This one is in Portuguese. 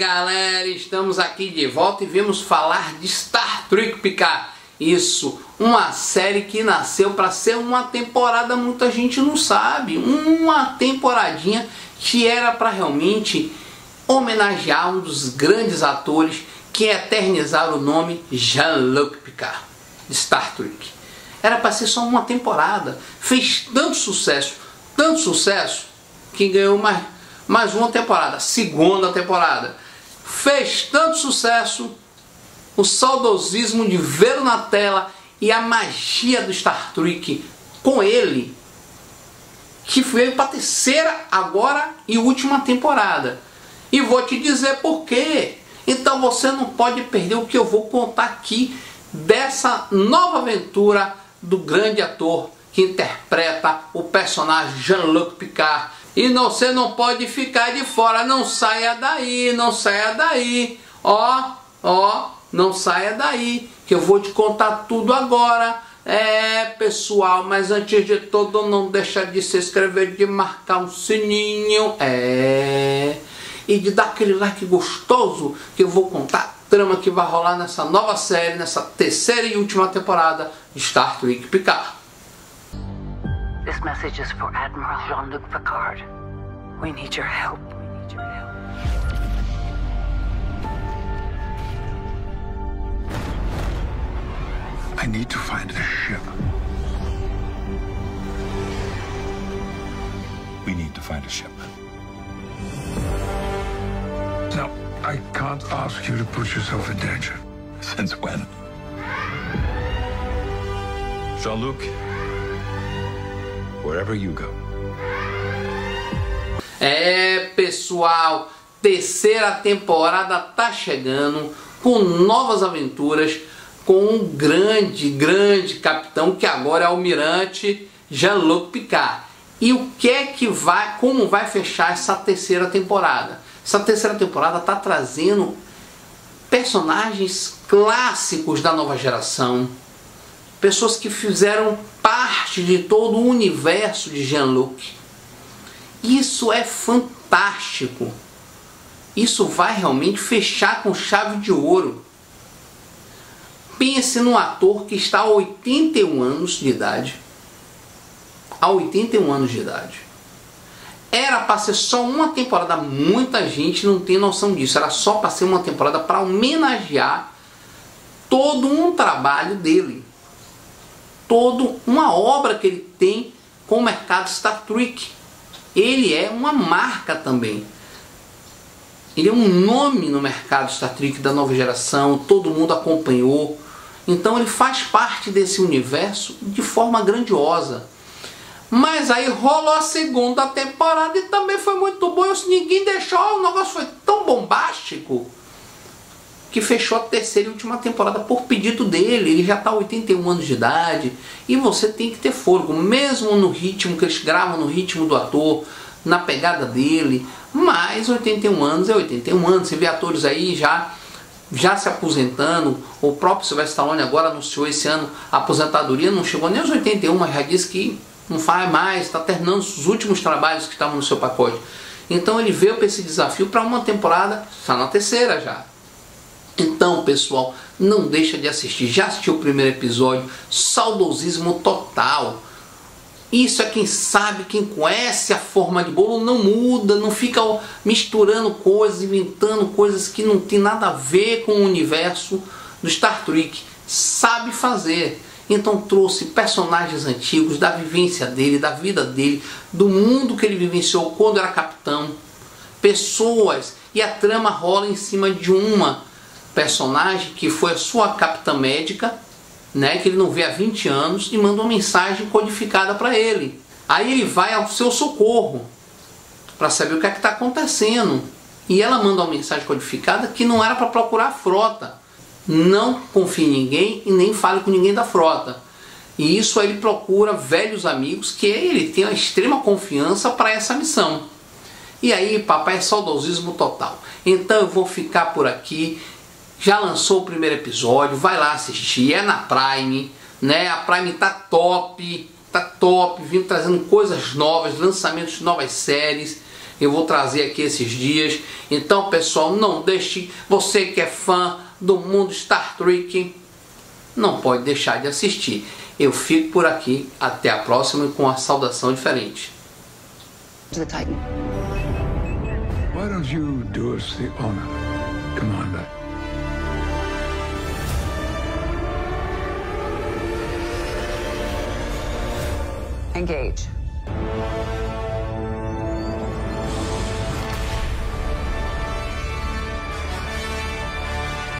Galera, estamos aqui de volta e vamos falar de Star Trek Picard. Isso, uma série que nasceu para ser uma temporada, muita gente não sabe, uma temporadinha que era para realmente homenagear um dos grandes atores que eternizaram o nome Jean-Luc Picard, Star Trek. Era para ser só uma temporada, fez tanto sucesso, tanto sucesso, que ganhou mais, mais uma temporada, segunda temporada fez tanto sucesso, o saudosismo de vê-lo na tela e a magia do Star Trek com ele, que veio para a terceira agora e última temporada. E vou te dizer por quê. Então você não pode perder o que eu vou contar aqui dessa nova aventura do grande ator que interpreta o personagem Jean-Luc Picard e não, você não pode ficar de fora, não saia daí, não saia daí. Ó, ó, não saia daí, que eu vou te contar tudo agora. É, pessoal, mas antes de tudo, não deixa de se inscrever, de marcar um sininho. É. E de dar aquele like gostoso que eu vou contar a trama que vai rolar nessa nova série, nessa terceira e última temporada de Star Trek Picard. This message is for Admiral Jean-Luc Picard. We need your help. We need your help. I need to find a ship. We need to find a ship. Now, I can't ask you to put yourself in danger. Since when? Jean-Luc, wherever you go. É, pessoal, terceira temporada tá chegando com novas aventuras com um grande, grande capitão que agora é almirante Jean-Luc Picard. E o que é que vai, como vai fechar essa terceira temporada? Essa terceira temporada tá trazendo personagens clássicos da nova geração, pessoas que fizeram parte de todo o universo de Jean-Luc. Isso é fantástico. Isso vai realmente fechar com chave de ouro. Pense num ator que está a 81 anos de idade. A 81 anos de idade. Era para ser só uma temporada, muita gente não tem noção disso. Era só para ser uma temporada para homenagear todo um trabalho dele toda uma obra que ele tem com o mercado Star Trek. Ele é uma marca também. Ele é um nome no mercado Star Trek da nova geração, todo mundo acompanhou. Então ele faz parte desse universo de forma grandiosa. Mas aí rolou a segunda temporada e também foi muito bom. Ninguém deixou, o negócio foi tão bombástico que fechou a terceira e última temporada por pedido dele. Ele já está 81 anos de idade e você tem que ter fôlego, mesmo no ritmo que eles gravam, no ritmo do ator, na pegada dele. Mas 81 anos é 81 anos. Você vê atores aí já já se aposentando. O próprio Sylvester Stallone agora anunciou esse ano a aposentadoria, não chegou nem aos 81, mas já disse que não faz mais, está terminando os últimos trabalhos que estavam no seu pacote. Então ele veio para esse desafio para uma temporada, está na terceira já. Então, pessoal, não deixa de assistir. Já assistiu o primeiro episódio? Saudosismo total. Isso é quem sabe, quem conhece a forma de bolo, não muda, não fica misturando coisas, inventando coisas que não tem nada a ver com o universo do Star Trek. Sabe fazer. Então trouxe personagens antigos, da vivência dele, da vida dele, do mundo que ele vivenciou quando era capitão. Pessoas. E a trama rola em cima de uma personagem que foi a sua capitã médica, né, que ele não vê há 20 anos, e manda uma mensagem codificada para ele. Aí ele vai ao seu socorro para saber o que é que está acontecendo. E ela manda uma mensagem codificada que não era para procurar a frota. Não confie em ninguém e nem fale com ninguém da frota. E isso ele procura velhos amigos que ele tem uma extrema confiança para essa missão. E aí, papai, é saudosismo total. Então eu vou ficar por aqui já lançou o primeiro episódio, vai lá assistir, é na Prime, né? A Prime tá top, tá top, vindo trazendo coisas novas, lançamentos de novas séries. eu vou trazer aqui esses dias. Então, pessoal, não deixe, você que é fã do mundo Star Trek, não pode deixar de assistir. Eu fico por aqui, até a próxima com uma saudação diferente. the Titan. Why don't you do us the honor, Commander? Engage.